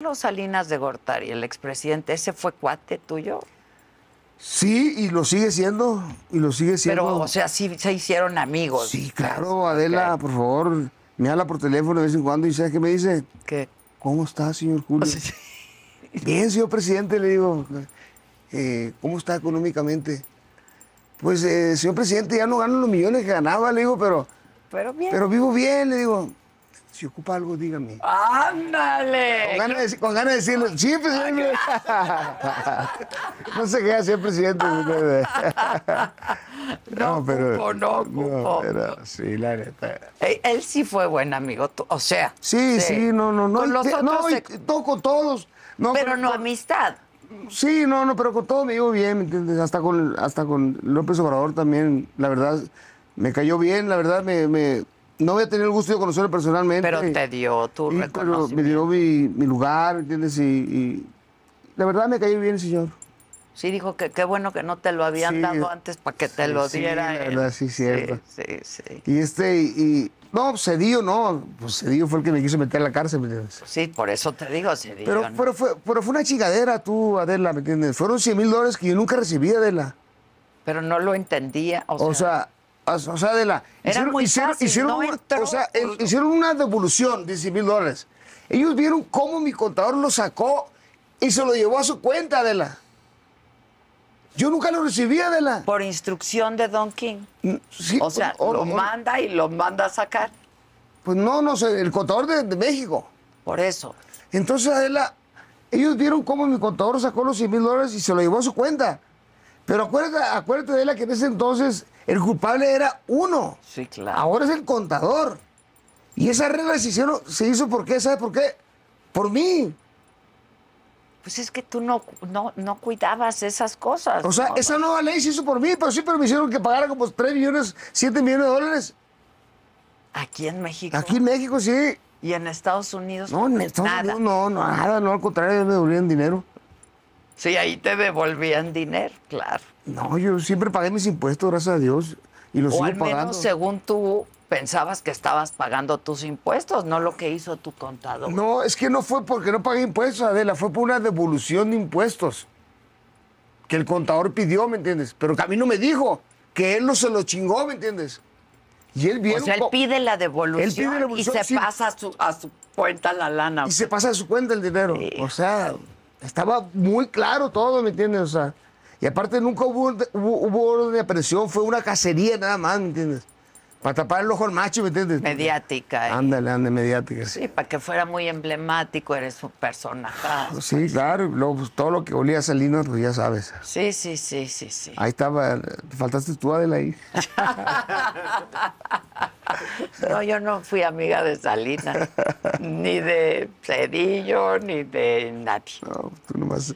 Carlos Salinas de Gortari, el expresidente, ¿ese fue cuate tuyo? Sí, y lo sigue siendo, y lo sigue siendo. Pero, o sea, sí se hicieron amigos. Sí, claro, Adela, por favor, me habla por teléfono de vez en cuando y ¿sabes qué me dice? ¿Qué? ¿Cómo está, señor Julio? Bien, señor presidente, le digo, eh, ¿cómo está económicamente? Pues, eh, señor presidente, ya no gano los millones que ganaba, le digo, pero, Pero bien. pero vivo bien, le digo. Si ocupa algo, dígame. ¡Ándale! Con ganas, de, con ganas de decirle, sí, presidente. no se queda señor presidente. No ocupo, no ocupo. pero sí, la neta. Él sí fue buen amigo, o sea. Sí, sí, no, no, no. Con y los otros no, se- con todos. No, pero no amistad. Sí, no, no, pero con todo me digo bien, ¿me entiendes? Hasta con, hasta con López Obrador también, la verdad, me cayó bien, la verdad, me, me- no voy a tener el gusto de conocerlo personalmente. Pero te dio tu Sí, pero me dio mi, mi lugar, ¿me entiendes? Y, y la verdad me cayó bien el señor. Sí, dijo que qué bueno que no te lo habían Sí. dado antes para que te lo Sí, diera. la él. verdad, sí, cierto. Sí, sí, sí. Y este, y, y- no, Cedillo no, pues Cedillo fue el que me quiso meter a la cárcel, ¿me entiendes? Sí, por eso te digo, se Pero, pero, fue, pero fue una chingadera tú, Adela, ¿me entiendes? Fueron 100 mil dólares que yo nunca recibí, Adela. Pero no lo entendía. O, O sea, o sea, o sea, Era muy fácil, hicieron, no un- entró o sea, por- el- hicieron una devolución de 100 mil dólares. Ellos vieron cómo mi contador lo sacó y se lo llevó a su cuenta, Adela. Yo nunca lo recibí, Adela. por instrucción de Don King. Sí, O sea, o- lo o- manda y lo manda a sacar. Pues no, no sé, el contador de, de México. Por eso. Entonces, Adela, ellos vieron cómo mi contador sacó los 100 mil dólares y se lo llevó a su cuenta. Pero acuérdate, acuérdate, Adela, que en ese entonces el culpable era uno. Sí, claro. Ahora es el contador. Y esa regla se, hicieron, se hizo por qué, ¿sabes por qué? Por mí. Pues es que tú no, no, no cuidabas esas cosas. O sea, ¿no? esa nueva ley se hizo por mí, pero sí, pero me hicieron que pagara como 3 millones, 7 millones de dólares. Aquí en México. Aquí en México sí. Y en Estados Unidos. No, en Estados nada. Unidos no, no, nada, no, al contrario, me devolvían dinero. Sí, ahí te devolvían dinero, claro. No, yo siempre pagué mis impuestos, gracias a Dios. Y los O sigo al menos pagando. según tú pensabas que estabas pagando tus impuestos, no lo que hizo tu contador. No, es que no fue porque no pagué impuestos, Adela, fue por una devolución de impuestos. Que el contador pidió, ¿me entiendes? Pero que a mí no me dijo, que él no se lo chingó, ¿me entiendes? Y él o vieron sea, él pide la devolución, Él pide la devolución, y se sí. pasa a su, a su cuenta la lana. y se pasa de su cuenta el dinero. Sí. O sea, estaba muy claro todo, ¿me entiendes? O sea, y aparte nunca hubo, orden de aprehensión, fue una cacería nada más, ¿me entiendes? Para tapar el ojo al macho, ¿me entiendes? Mediática. ¿eh? Ándale, ándale, mediática. Sí, Sí, para que fuera muy emblemático, eres un personaje. Sí, claro, luego, pues, todo lo que olía a Salinas, pues ya sabes. Sí, sí, sí, sí, sí. Ahí estaba, te faltaste tú, Adela, ahí. No, yo no fui amiga de Salinas, ni de Cedillo, ni de nadie. No, tú nomás,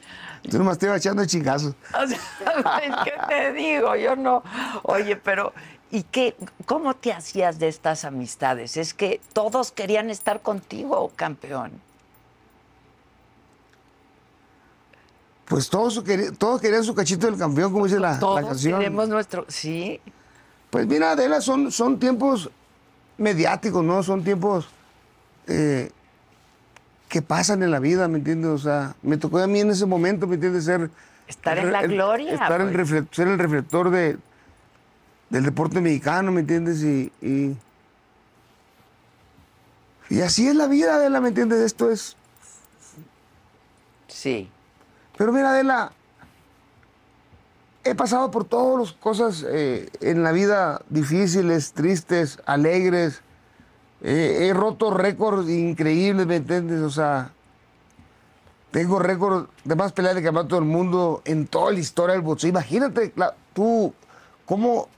tú nomás te ibas echando chingazos. O sea, que te digo, yo no. Oye, pero ¿y qué? ¿Cómo te hacías de estas amistades? Es que todos querían estar contigo, campeón. Pues todos, querían su cachito del campeón, como dice la, la Todos canción. queremos nuestro. Sí, Pues mira, Adela, son, son tiempos mediáticos, ¿no? Son tiempos eh, que pasan en la vida, ¿me entiendes? O sea, me tocó a mí en ese momento, ¿me entiendes? Ser, Estar en la el- gloria, Estar pues. ser el reflector de, del deporte mexicano, ¿me entiendes? Y, y, y así es la vida, Adela, ¿me entiendes? Esto es... sí. Pero mira, Adela, he pasado por todas las cosas eh, en la vida difíciles, tristes, alegres. Eh, he roto récords increíbles, ¿me entiendes? O sea, tengo récords de más peleas de campeonato del mundo en toda la historia del boxeo. Imagínate, tú, cómo,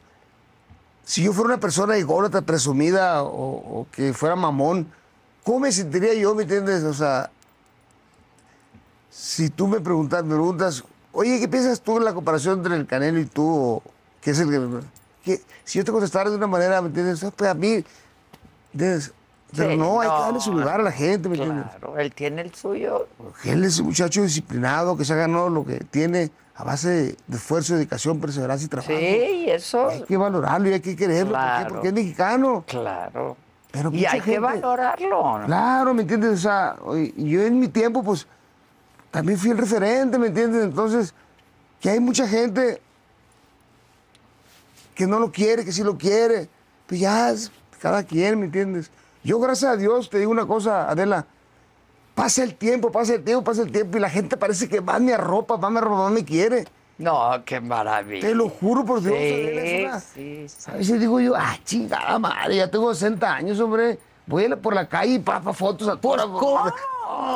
si yo fuera una persona ególatra, presumida o, que fuera mamón, ¿cómo me sentiría yo, me entiendes? O sea, si tú me preguntas, me preguntas, oye, ¿qué piensas tú en la comparación entre el Canelo y tú? ¿Qué es el que, Si yo te contestara de una manera, ¿me entiendes? Pues a mí, ¿entiendes? Pero Sí, no, hay que darle su lugar a la gente, ¿me entiendes? Claro, él tiene el suyo. Él es un muchacho disciplinado que se ha ganado lo que tiene a base de, esfuerzo, dedicación, perseverancia y trabajo. Sí, eso. Hay que valorarlo y hay que quererlo. ¿Por qué? Claro. Porque es mexicano. Claro. Pero y hay que valorarlo. ¿no? Claro, ¿me entiendes? O sea, yo en mi tiempo, pues, también fui el referente, ¿me entiendes? Entonces, que hay mucha gente que no lo quiere, que sí lo quiere. Pues ya, es cada quien, ¿me entiendes? Yo, gracias a Dios, te digo una cosa, Adela. Pasa el tiempo, pasa el tiempo, pasa el tiempo y la gente parece que más me arropa, más me más me quiere. No, qué maravilla. Te lo juro por Dios. Sí, una- sí, sí. a veces digo yo, ah, chingada madre, ya tengo 60 años, hombre. Voy a por la calle y papa fotos a todas. Pues, ¿cómo?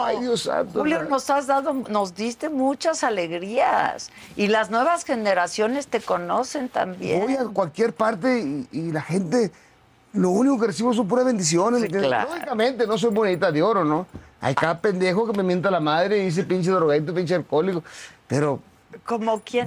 Ay, Dios santo. Julio, nos has dado, nos diste muchas alegrías y las nuevas generaciones te conocen también. Voy a cualquier parte y, y la gente, lo único que recibo son puras bendiciones. Sí, claro. Lógicamente, no soy bonita de oro, ¿no? Hay cada pendejo que me mienta la madre y dice pinche drogadito, pinche alcohólico. Pero Como quien.